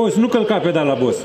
Boss, nu călca pedala, boss.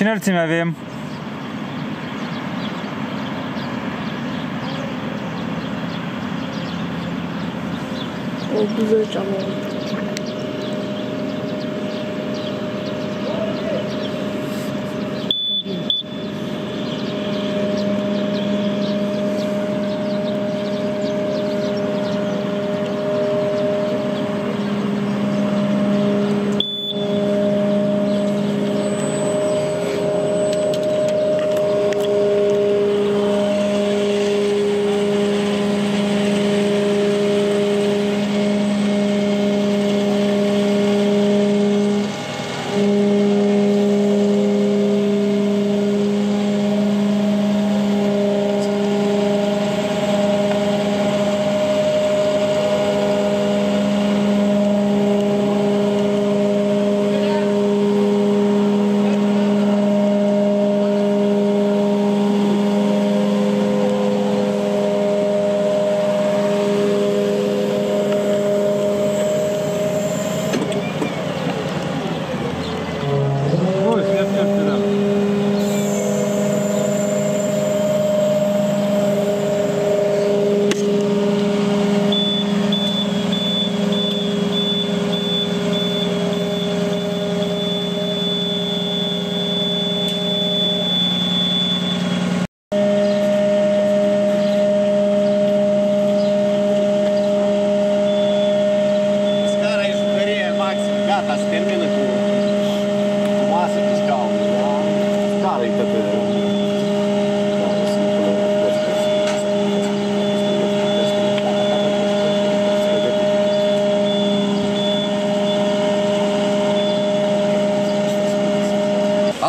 Ce înălțime avem? O 80 am Boss, ia ce pedala. Scara e jucărie maxim, gata, se termină cu, cu masă, cu scaun. Da? Scara e pe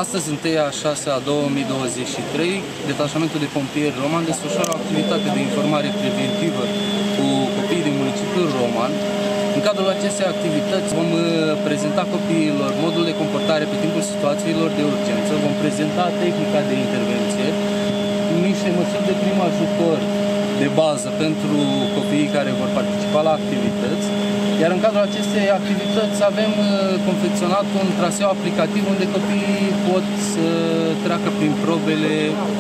Astăzi, 1 a 6 a 2023, detașamentul de pompieri roman desfășoară o activitate de informare preventivă cu copiii din municipiul Roman. În cadrul acestei activități vom uh, prezenta copiilor modul de comportare pe timpul situațiilor de urgență, vom prezenta tehnica de intervenție, niște măsuri de prim ajutor de bază pentru copiii care vor participa la activități, iar în cadrul acestei activități avem uh, confecționat un traseu aplicativ unde copiii pot să treacă prin probele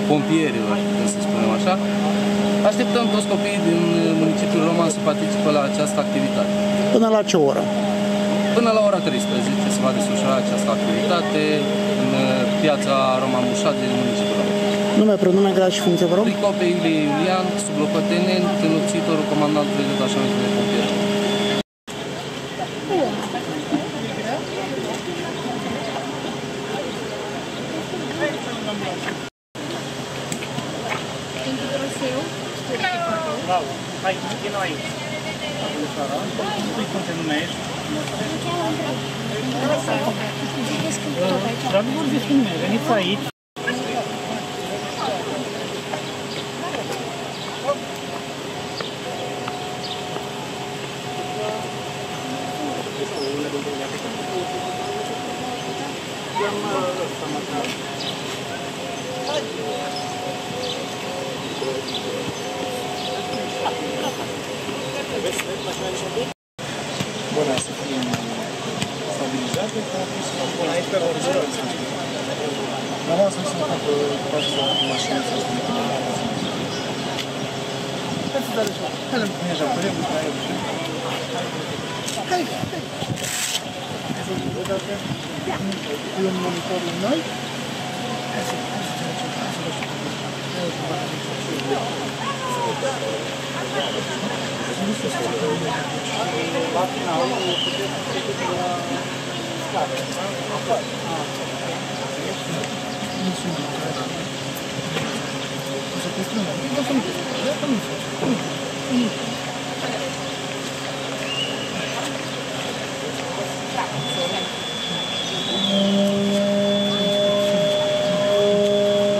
pompierilor, putem să spunem așa. Așteptăm toți copiii din uh, municipiul Roman să participe la această activitate. Până la ce oră? Până la ora 13 se va desfășura această activitate în uh, piața Roman Bușat din municipiul Roman. Nume, prenume, grad și funcție, vă rog? Pricope Ilie Iulian, sublocotenent, înlățitorul comandantului de detașament de pompieri. Bravo, hai, vino Não, vai aqui não é isso. Tudo quanto é no México. Já não vou dizer que é, nem sair. Buena estabilidad del La más es un poco de más Ale nie żartujemy, daję Hej, hej! monitoring, no i... Thank you. Nu. Nu.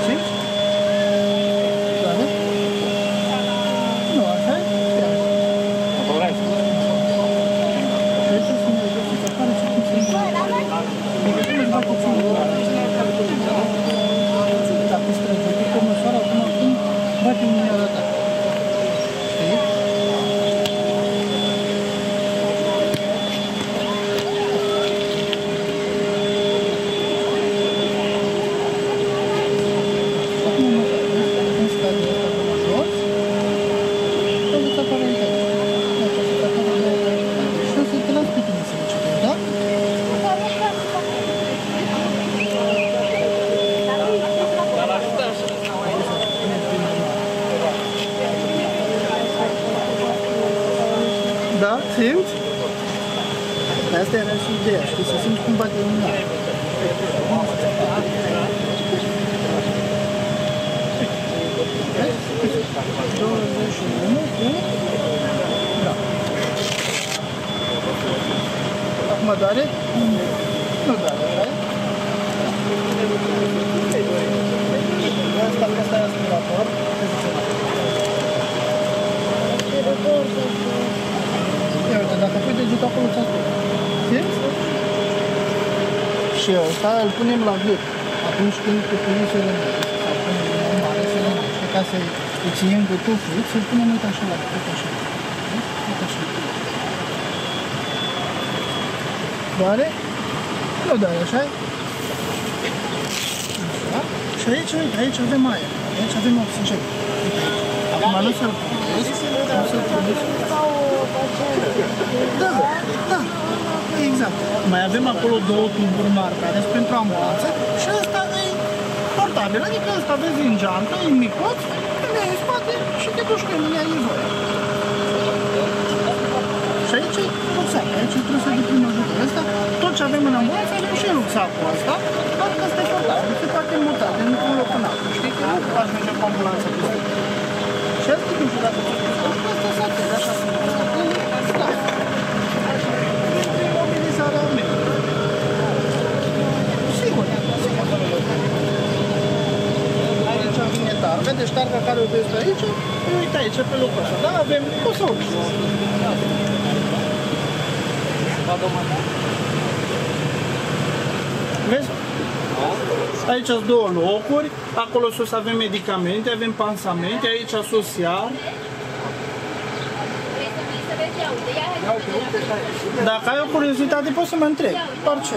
Simți? Doamne? Nu, așa e? Ia. Trebuie să ne ajute să apară și cum se întâmplă. Adică tu îți dai puțin de la Dacă strânge, tu pe măsoară acum cum bate în mâinea ta. Știi? Acum mă în stadiul ăsta până jos, o să apară în tine. Deci o să apară în tine. Și o să te las pe tine să le citești, da? Da, simți? Asta era și ideea, știi, să simți cum bate lumina. Douăzeci și unu cu... Da. Acum doare? Nu doare, right? Asta, asta e aspirator. Ia uite, dacă pui degetul acolo, ți-a spus. Simți? Și ăsta îl punem la gât. Atunci când te pui să rănești. Sau când e mare să rănești. Ca să îi ținem gâtul fix, îl punem uite așa la gât. Uite așa. Uite așa. Doare? Nu doare, așa -i? Așa. Și aici, uite, aici avem aer. Aici avem oxigen. Uite aici. Acum nu să-l puneți. Nu să-l puneți. Da, da, da. Exact. Mai avem acolo două tuburi mari care sunt pentru ambulanță și ăsta e portabil. Adică ăsta vezi în geantă, e micuț, când e în spate și te duci cu el în ea în voie. Și aici e rucsac, aici trebuie să ai de prim ajutor. Ăsta, tot ce avem în ambulanță, avem și în rucsacul ăsta, doar că ăsta e portabil, se poate muta din un loc în altul, știi? Că nu faci merge cu ambulanța peste tot. Și asta nu știu dacă tot ăsta s-a atât, așa sunt. Mobilizarea mea. Sigur, sigur. Aici vine targa, deci targa care o vezi aici, uite aici pe locul ăsta, da? Avem, o să urci. Vezi? Aici sunt două locuri, acolo sus avem medicamente, avem pansamente, aici sus iar. Dacă ai o curiozitate, poți să mă întrebi. Orice.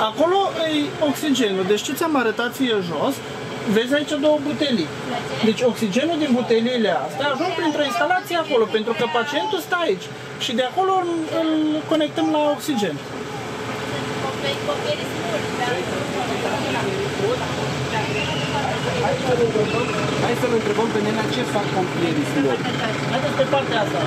Acolo e oxigenul. Deci ce ți-am arătat ție jos, vezi aici două butelii. Deci oxigenul din buteliile astea ajung printr-o instalație acolo, pentru că pacientul stă aici. Și de acolo îl, îl conectăm la oxigen. Hai să-l întrebăm pe nenea ce fac pompieri slori. Haideți pe partea asta.